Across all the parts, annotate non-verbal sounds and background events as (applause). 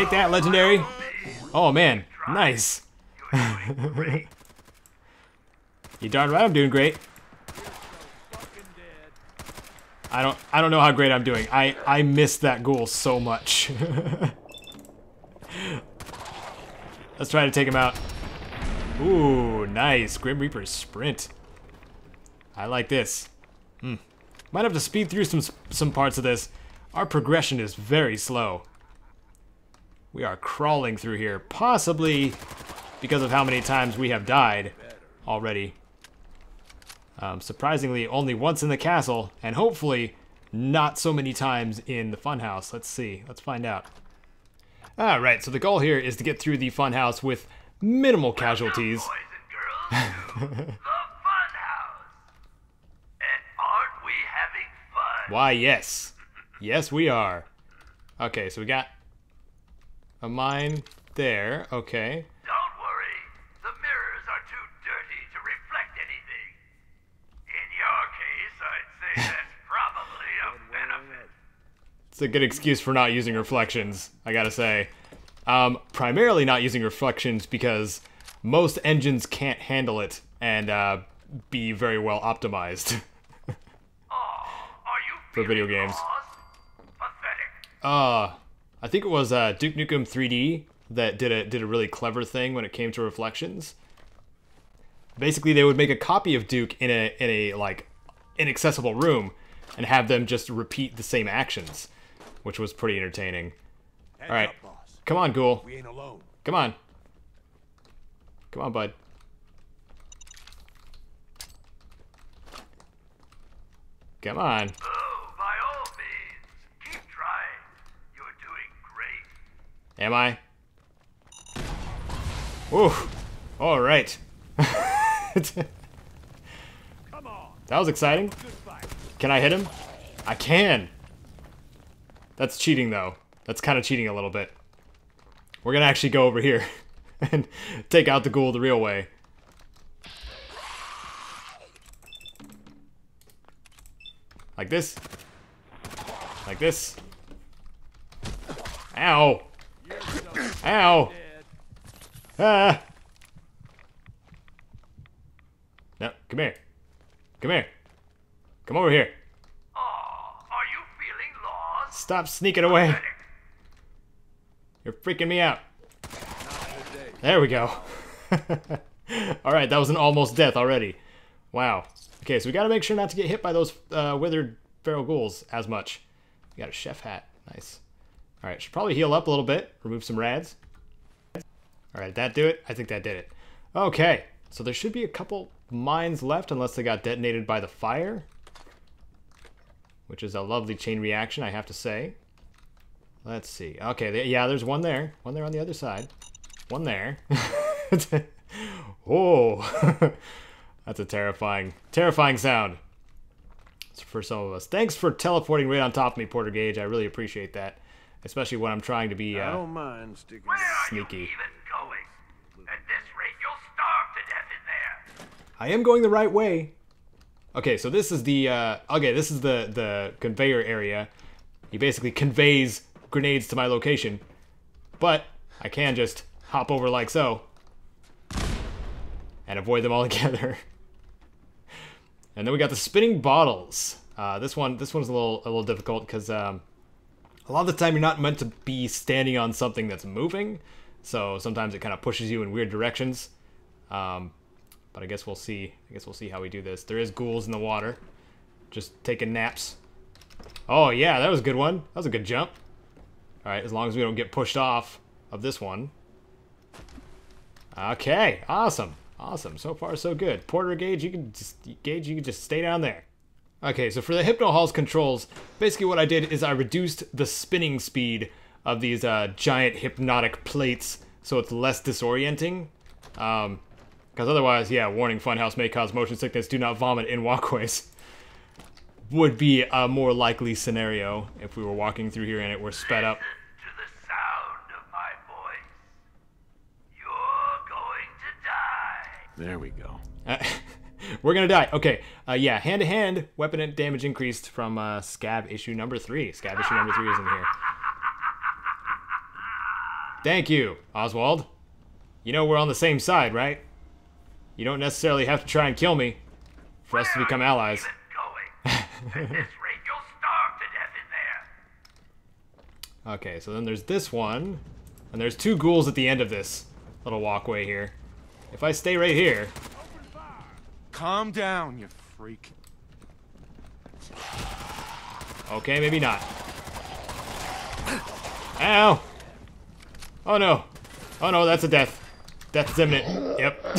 Take that, legendary. Oh man, nice. (laughs) you darn right I'm doing great. I don't I don't know how great I'm doing. I I missed that ghoul so much. (laughs) Let's try to take him out. Ooh, nice. Grim Reaper sprint. I like this. Hmm. Might have to speed through some some parts of this. Our progression is very slow. We are crawling through here, possibly because of how many times we have died already. Um, surprisingly, only once in the castle, and hopefully not so many times in the funhouse. Let's see. Let's find out. Alright, so the goal here is to get through the funhouse with minimal casualties. (laughs) Why, yes. Yes, we are. Okay, so we got a mine there. Okay. Don't worry. The mirrors are too dirty to reflect anything. In your case, I'd say (laughs) that's probably a benefit. It's a good excuse for not using reflections, I gotta say. Um, primarily not using reflections because most engines can't handle it and uh, be very well optimized (laughs) for video games. Uh, I think it was uh, Duke Nukem 3D that did a did a really clever thing when it came to reflections. Basically, they would make a copy of Duke in a in a like inaccessible room and have them just repeat the same actions, which was pretty entertaining. All right, come on, Ghoul. We ain't alone. Come on. Come on, bud. Come on. Oh, by all means, keep trying. You're doing great. Am I? Ooh. All right. (laughs) that was exciting. Can I hit him? I can. That's cheating, though. That's kind of cheating a little bit. We're gonna actually go over here (laughs) and take out the ghoul the real way. Like this. Like this. Ow. Ow. Ah. No, come here. Come here. Come over here. Oh, are you feeling lost? Stop sneaking away. You're freaking me out. There we go. (laughs) Alright, that was an almost death already. Wow. Okay, so we gotta make sure not to get hit by those uh, withered feral ghouls as much. We got a chef hat. Nice. Alright, should probably heal up a little bit. Remove some rads. Alright, that do it? I think that did it. Okay, so there should be a couple mines left unless they got detonated by the fire. Which is a lovely chain reaction, I have to say. Let's see. Okay, th- yeah, there's one there. One there on the other side. One there. (laughs) oh, (laughs) that's a terrifying, terrifying sound for some of us. Thanks for teleporting right on top of me, Porter Gage. I really appreciate that, especially when I'm trying to be I uh, don't mind sticking. Where are Sneaky. you even going? At this rate, you'll starve to death in there. I am going the right way. Okay, so this is the uh, okay. This is the the conveyor area. He basically conveys grenades to my location, but I can just hop over like so and avoid them (laughs) altogether. and then we got the spinning bottles. Uh, this one, this one's a little a little difficult because um, a lot of the time you're not meant to be standing on something that's moving, so sometimes it kind of pushes you in weird directions. Um, but I guess we'll see. I guess we'll see how we do this. There is ghouls in the water, just taking naps. Oh yeah, that was a good one. That was a good jump. All right, as long as we don't get pushed off of this one. Okay, awesome, awesome. So far, so good. Porter Gage, you can just Gage, you can just stay down there. Okay, so for the Hypno Hall's controls, basically what I did is I reduced the spinning speed of these uh, giant hypnotic plates so it's less disorienting. Um, because otherwise, yeah, warning, Funhouse may cause motion sickness. Do not vomit in walkways. (laughs) Would be a more likely scenario if we were walking through here and it were sped up. To the sound of my voice, you're going to die. There we go. Uh, (laughs) we're gonna die. Okay, uh, yeah, hand to hand weapon damage increased from uh, Scab issue number three. Scab issue number three is in here. Thank you, Oswald. You know we're on the same side, right? You don't necessarily have to try and kill me for us to become allies. even going? At this rate, to death in there. Okay, so then there's this one, and there's two ghouls at the end of this little walkway here. If I stay right here, Calm down, you freak. okay, maybe not. Ow! Oh no! Oh no, that's a death. Death is imminent. Yep. (laughs)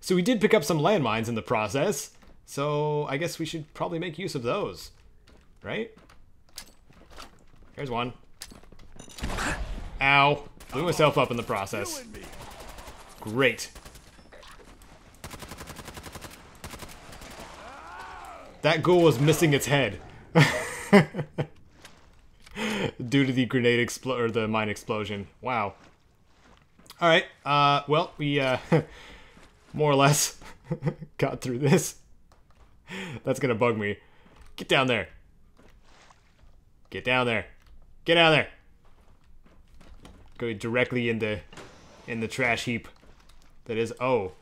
so we did pick up some landmines in the process, so I guess we should probably make use of those. Right? Here's one. Ow. Blew myself up in the process. Great. That ghoul was missing its head. (laughs) Due to the grenade explo- or the mine explosion. Wow. Alright, uh, well, we, uh, (laughs) more or less (laughs) got through this. That's gonna bug me. Get down there. Get down there. Get down there. Go directly in the, in the trash heap. That is, oh.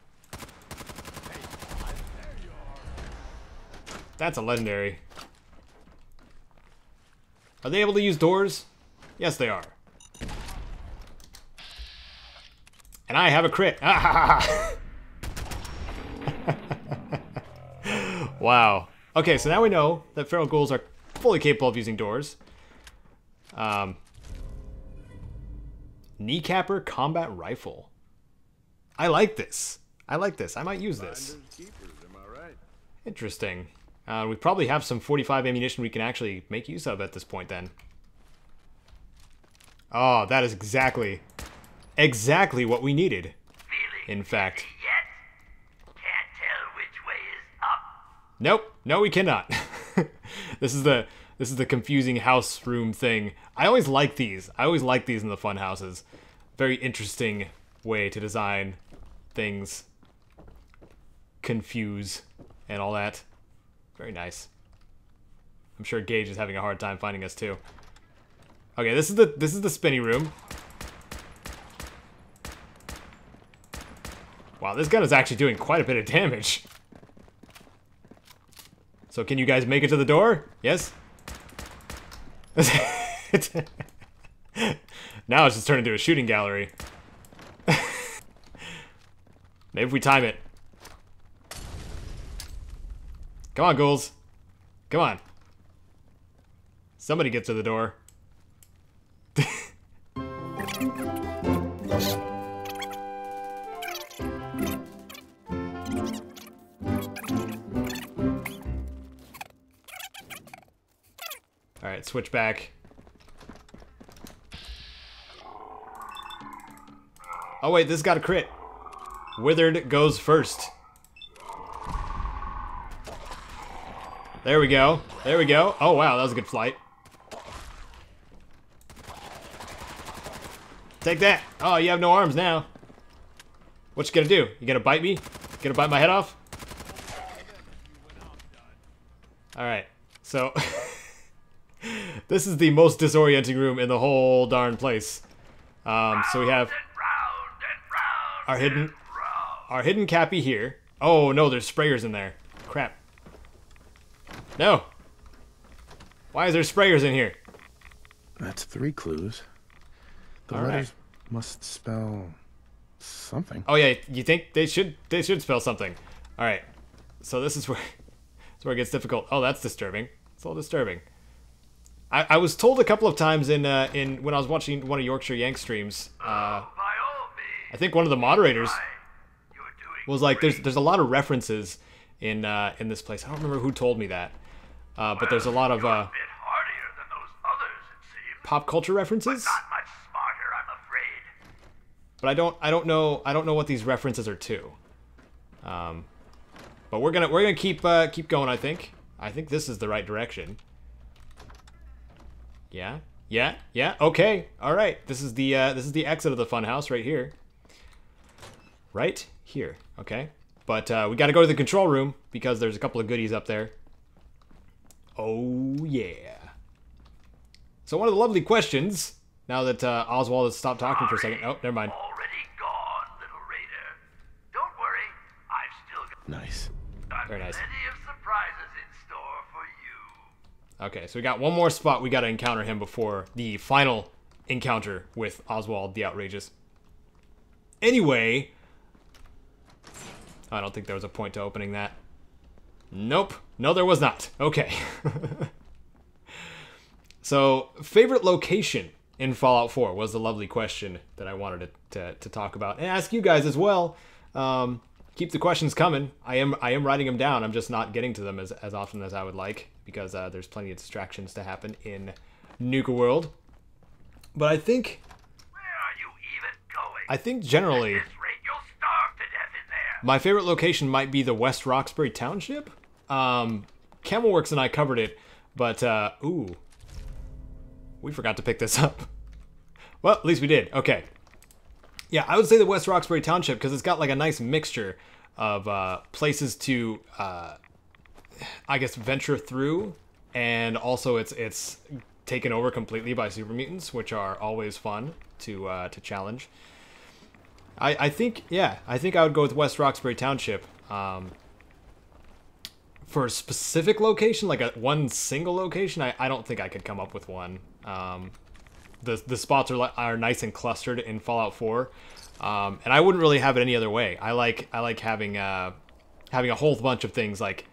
That's a legendary. Are they able to use doors? Yes, they are. And I have a crit. (laughs) wow. Okay, so now we know that feral ghouls are fully capable of using doors. Um, kneecapper combat rifle. I like this. I like this. I might use this. Keepers, am I right? Interesting. Uh, we probably have some 45 ammunition we can actually make use of at this point then. Oh, that is exactly, exactly what we needed. Feeling In fact. yet? Can't tell which way is up. Nope, no, we cannot. (laughs) this is the this is the confusing house room thing. I always like these. I always like these in the fun houses. Very interesting way to design things, confuse, and all that. Very nice. I'm sure Gage is having a hard time finding us too. Okay, this is the this is the spinny room. Wow, this gun is actually doing quite a bit of damage. So can you guys make it to the door? Yes? (laughs) now it's just turned into a shooting gallery. Maybe if we time it. Come on, ghouls. Come on. Somebody get to the door. (laughs) Alright, switch back. Oh wait, this got a crit. Withered goes first. There we go. There we go. Oh wow, that was a good flight. Take that. Oh, you have no arms now. What you gonna do? You gonna bite me? Gonna bite my head off? Alright, so... (laughs) this is the most disorienting room in the whole darn place. Um, so we have And round and round our hidden. Our hidden cappy here. Oh no, there's sprayers in there. Crap. No. Why is there sprayers in here? That's three clues. The All right. letters must spell something. Oh yeah, you think they should they should spell something. All right. So this is where (laughs) that's where it gets difficult. Oh, that's disturbing. It's a little disturbing. I, I was told a couple of times in uh, in when I was watching one of Yorkshire Yank streams. Uh, By all means, I think one of the moderators try. You're doing was like, "There's there's a lot of references in uh, in this place." I don't remember who told me that, uh, but there's a lot of uh, a bit hardier than those others, it seems. pop culture references. Not much smarter, I'm afraid. but I don't I don't know I don't know what these references are to. Um, but we're gonna we're gonna keep uh, keep going. I think I think this is the right direction. Yeah, yeah, yeah. Okay, all right. This is the uh, this is the exit of the funhouse right here. Right here. Okay, but uh, we got to go to the control room because there's a couple of goodies up there. Oh yeah. So one of the lovely questions, now that uh, Oswald has stopped talking for a second. Oh, never mind. Already gone, little raider. Don't worry, I've still got Nice. Very nice. plenty of surprises in store for you. Okay, so we got one more spot we got to encounter him before the final encounter with Oswald the Outrageous. Anyway, I don't think there was a point to opening that. Nope. No, there was not. Okay. (laughs) so, favorite location in Fallout 4 was the lovely question that I wanted to, to, to talk about and ask you guys as well. Um, keep the questions coming. I am I am writing them down. I'm just not getting to them as, as often as I would like because uh, there's plenty of distractions to happen in Nuka World. But I think Where are you even going? I think generally At this rate, you'll starve to death in there. My favorite location might be the West Roxbury Township. Um, Camelworks and I covered it, but uh, ooh, we forgot to pick this up. (laughs) Well, at least we did. Okay. Yeah, I would say the West Roxbury Township because it's got like a nice mixture of uh, places to, uh, I guess, venture through, and also it's it's taken over completely by super mutants, which are always fun to uh, to challenge. I, I think yeah I think I would go with West Roxbury Township um, for a specific location like a one single location I, I don't think I could come up with one. Um, the the spots are are nice and clustered in Fallout 4 um, and I wouldn't really have it any other way. I like I like having uh, having a whole bunch of things like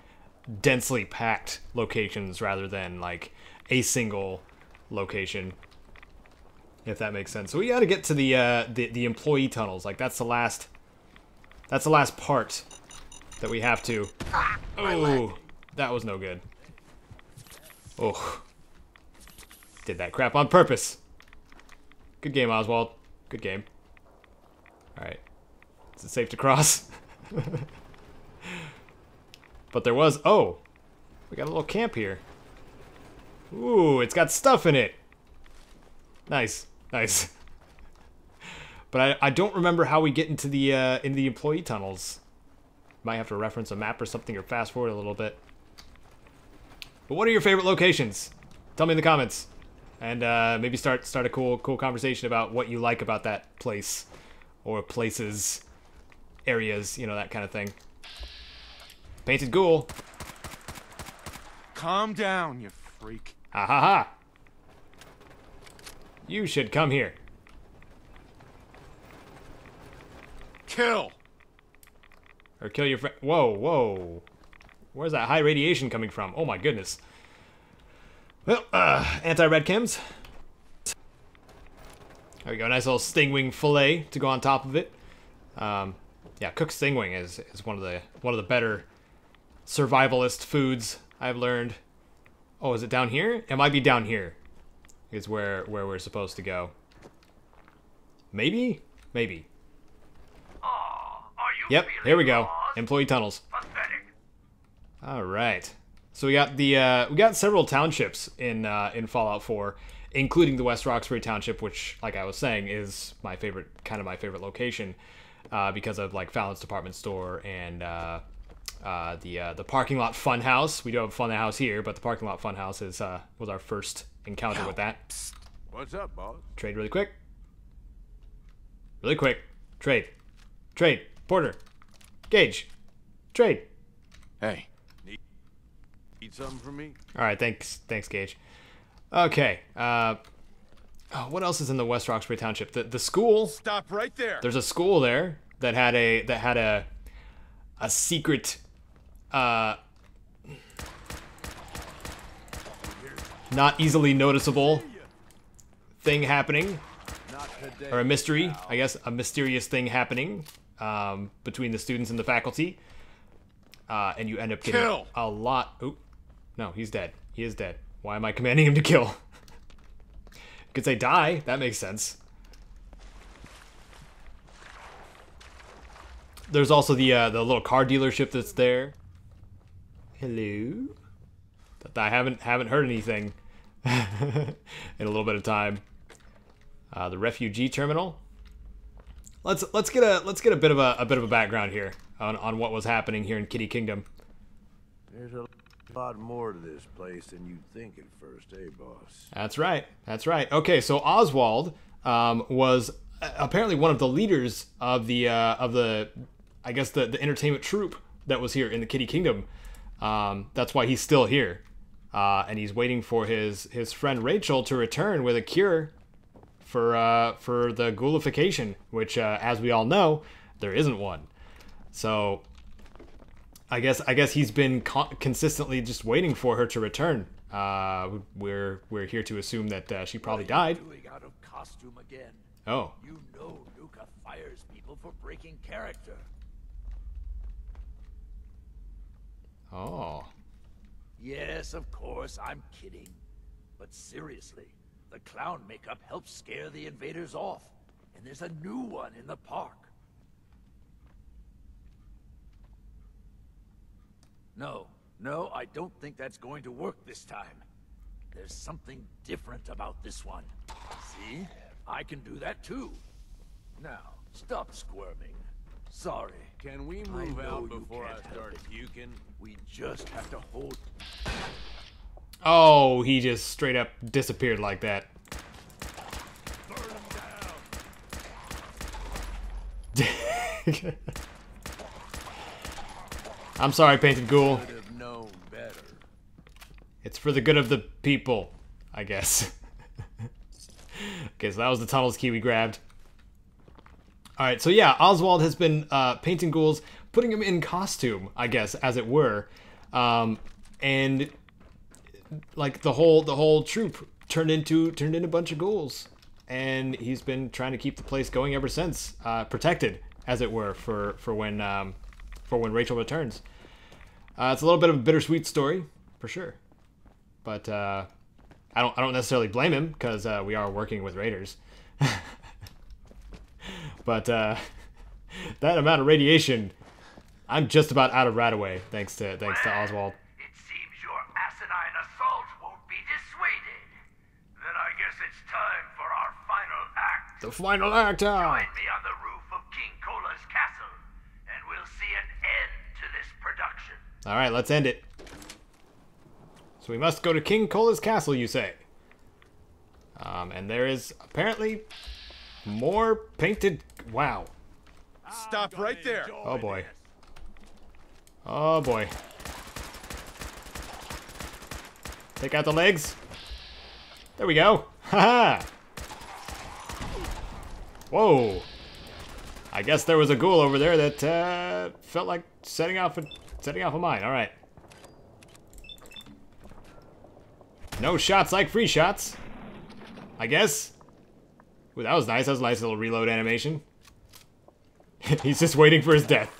densely packed locations rather than like a single location if that makes sense. So we got to get to the, uh, the the employee tunnels. Like that's the last that's the last part that we have to. Oh, that was no good. Oh, did that crap on purpose. Good game, Oswald. Good game. All right, is it safe to cross? (laughs) but there was. Oh, we got a little camp here. Ooh, it's got stuff in it. Nice, nice. But I, I don't remember how we get into the uh, into the employee tunnels. Might have to reference a map or something or fast forward a little bit. But what are your favorite locations? Tell me in the comments, and uh, maybe start start a cool cool conversation about what you like about that place, or places, areas, you know that kind of thing. Painted ghoul. Calm down, you freak. Ha ha ha. You should come here. Kill! Or kill your friend. Whoa, whoa. Where's that high radiation coming from? Oh my goodness. Well, uh, anti-rad chems. There we go. Nice little stingwing fillet to go on top of it. Um, yeah, cooked stingwing is, is one of the one of the better survivalist foods I've learned. Oh, is it down here? It might be down here. Is where where we're supposed to go. Maybe, maybe. You Yep, here we go. lost? Employee tunnels. Pathetic. All right. So we got the uh, we got several townships in uh, in Fallout 4, including the West Roxbury Township, which, like I was saying, is my favorite, kind of my favorite location, uh, because of like Fallon's department store and uh, the uh, the parking lot fun house. We do have a fun house here, but the parking lot fun house is uh, was our first encounter with that. What's up, boss? Trade really quick. Really quick. Trade. Trade. Porter. Gage. Trade. Hey. Need, need something from me? All right, thanks, thanks, Gage. Okay, uh, oh, what else is in the West Roxbury Township? The the school. Stop right there! There's a school there that had a that had a a secret, uh, not easily noticeable thing happening, or a mystery, I guess, a mysterious thing happening um, between the students and the faculty, uh, and you end up getting Kill. a lot. Oop, no, he's dead. He is dead. Why am I commanding him to kill? (laughs) you could say die. That makes sense. There's also the uh, the little car dealership that's there. Hello. That I haven't haven't heard anything (laughs) in a little bit of time. Uh, the refugee terminal. Let's let's get a let's get a bit of a, a bit of a background here on, on what was happening here in Kiddie Kingdom. There's a A lot more to this place than you'd think at first, eh, boss? That's right. That's right. Okay, so Oswald um, was uh, apparently one of the leaders of the uh, of the, I guess the the entertainment troupe that was here in the Kiddie Kingdom. Um, that's why he's still here, uh, and he's waiting for his his friend Rachel to return with a cure for uh, for the ghoulification, which, uh, as we all know, there isn't one. So I guess I guess he's been co- consistently just waiting for her to return. Uh, we're we're here to assume that uh, she probably died. Out of costume again. Oh, You know Luca fires people for breaking character. Oh, Yes, of course, I'm kidding. But seriously, the clown makeup helps scare the invaders off. And there's a new one in the park. No, no, I don't think that's going to work this time. There's something different about this one. See? I can do that too. Now, stop squirming. Sorry. Can we move out before I can't help start puking? We just have to hold oh, he just straight up disappeared like that. burn them down. I'm sorry, Painted Ghoul. Should have known better. It's for the good of the people, I guess. (laughs) okay, so that was the tunnels key we grabbed. All right, so yeah, Oswald has been uh, painting ghouls, putting them in costume, I guess, as it were, um, and like the whole the whole troop turned into turned into a bunch of ghouls, and he's been trying to keep the place going ever since, uh, protected, as it were, for for when um, for when Rachel returns. Uh, it's a little bit of a bittersweet story, for sure but uh, I don't I don't necessarily blame him because uh, we are working with raiders. (laughs) but uh, (laughs) that amount of radiation, I'm just about out of Radaway thanks to thanks to Oswald. It seems your asinine assault won't be dissuaded. Then I guess it's time for our final act. The final act. ah. Join me on the roof of King Cola's castle, and we'll see an end to this production. All right, let's end it. So we must go to King Cola's castle, you say? Um, and there is apparently more painted. Wow. Stop right there. Oh boy. Oh boy. Take out the legs. There we go. Haha. Whoa. I guess there was a ghoul over there that uh, felt like setting off a setting off a mine. All right. No shots like free shots. I guess. Ooh, that was nice. That was a nice little reload animation. (laughs) He's just waiting for his death.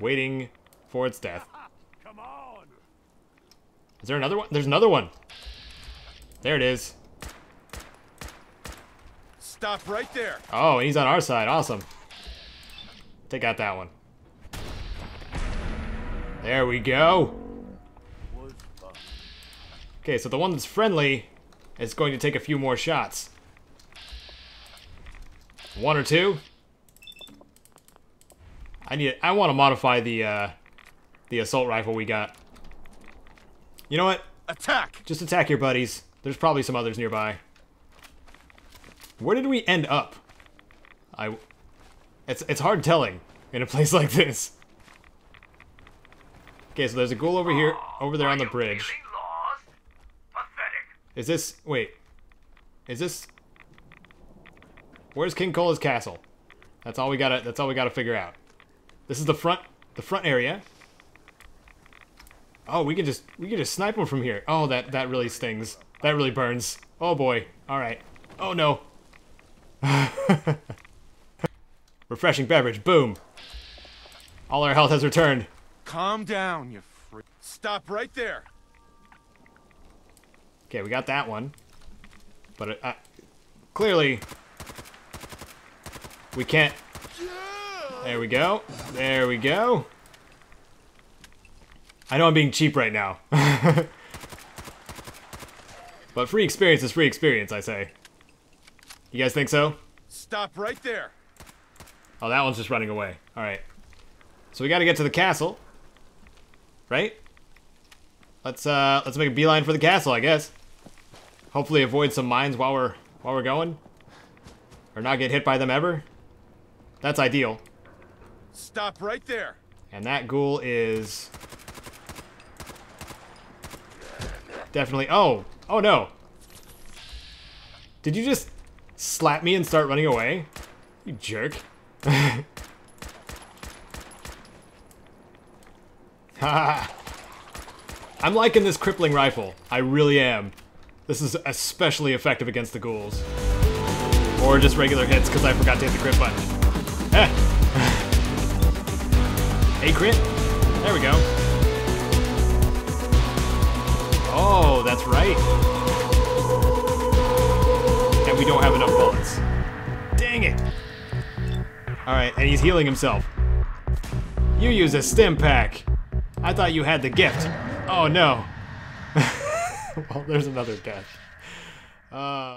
Waiting for its death. Come on! Is there another one? There's another one. There it is. Stop right there. Oh, he's on our side. Awesome. Take out that one. There we go. Okay, so the one that's friendly is going to take a few more shots. One or two. I need. I want to modify the uh, the assault rifle we got. You know what? Attack. Just attack your buddies. There's probably some others nearby. Where did we end up? I. It's it's hard telling in a (laughs) place like this. Okay, so there's a ghoul over here, over there on the bridge. feeling lost? Pathetic. Is this wait? Is this? Where's King Cola's castle? That's all we gotta. That's all we gotta figure out. This is the front, the front area. Oh, we can just we can just snipe him from here. Oh, that that really stings. That really burns. Oh boy. All right. Oh no. (laughs) Refreshing beverage. Boom. All our health has returned. Calm down, you freak. Stop right there. Okay, we got that one. But uh, uh, clearly, we can't. There we go. There we go. I know I'm being cheap right now. (laughs) but free experience is free experience, I say. You guys think so? Stop right there. Oh, that one's just running away. Alright. So we gotta get to the castle. Right? let's uh let's make a beeline for the castle, I guess. Hopefully avoid some mines while we're while we're going. Or not get hit by them ever. That's ideal. Stop right there. And that ghoul is definitely Oh! Oh no! Did you just slap me and start running away? You jerk. Haha. (laughs) I'm liking this crippling rifle. I really am. This is especially effective against the ghouls. Or just regular hits because I forgot to hit the crit button. Eh. Crit? There we go. Oh, that's right. And we don't have enough bullets. Dang it. Alright, and he's healing himself. You use a stim pack. I thought you had the gift. Oh no. (laughs) well, there's another death. Uh...